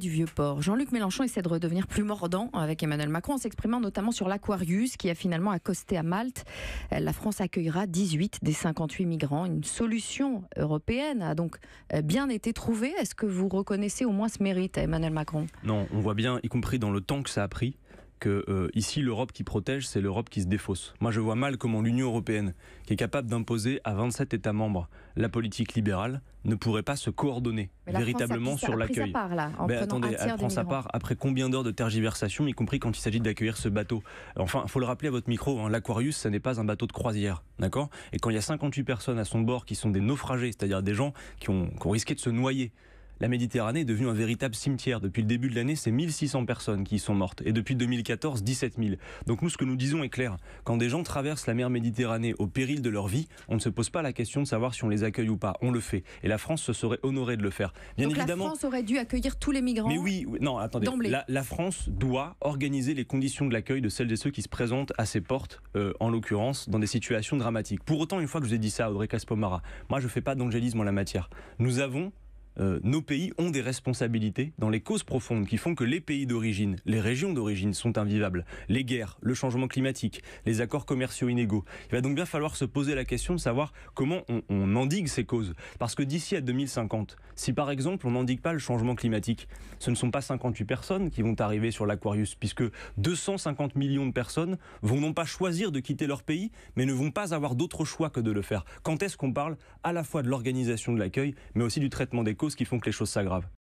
Du vieux port. Jean-Luc Mélenchon essaie de redevenir plus mordant avec Emmanuel Macron en s'exprimant notamment sur l'Aquarius qui a finalement accosté à Malte. La France accueillera 18 des 58 migrants. Une solution européenne a donc euh, bien été trouvée. Est-ce que vous reconnaissez au moins ce mérite à Emmanuel Macron? Non, on voit bien, y compris dans le temps que ça a pris, que euh, ici l'Europe qui protège, c'est l'Europe qui se défausse. Moi, je vois mal comment l'Union européenne, qui est capable d'imposer à 27 États membres la politique libérale, ne pourrait pas se coordonner véritablement sur l'accueil. Mais attendez, elle prend sa part après combien d'heures de tergiversation, y compris quand il s'agit d'accueillir ce bateau? Enfin, il faut le rappeler à votre micro, hein, l'Aquarius, ce n'est pas un bateau de croisière, d'accord? Et quand il y a 58 personnes à son bord qui sont des naufragés, c'est-à-dire des gens qui ont, qui ont risqué de se noyer, la Méditerranée est devenue un véritable cimetière. Depuis le début de l'année, c'est 1600 personnes qui y sont mortes. Et depuis 2014, 17 000. Donc nous, ce que nous disons est clair. Quand des gens traversent la mer Méditerranée au péril de leur vie, on ne se pose pas la question de savoir si on les accueille ou pas. On le fait. Et la France se serait honorée de le faire. Bien Donc évidemment, la France aurait dû accueillir tous les migrants Mais oui, non, attendez. La, la, France doit organiser les conditions de l'accueil de celles et ceux qui se présentent à ses portes, euh, en l'occurrence, dans des situations dramatiques. Pour autant, une fois que je vous ai dit ça, Audrey Caspomara, moi je ne fais pas d'angélisme en la matière. Nous avons euh, nos pays ont des responsabilités dans les causes profondes qui font que les pays d'origine, les régions d'origine sont invivables. Les guerres, le changement climatique, les accords commerciaux inégaux. Il va donc bien falloir se poser la question de savoir comment on, on endigue ces causes. Parce que d'ici à 2050, si par exemple on n'endigue pas le changement climatique, ce ne sont pas 58 personnes qui vont arriver sur l'Aquarius, puisque 250 millions de personnes vont non pas choisir de quitter leur pays, mais ne vont pas avoir d'autre choix que de le faire. Quand est-ce qu'on parle à la fois de l'organisation de l'accueil, mais aussi du traitement des qui font que les choses s'aggravent.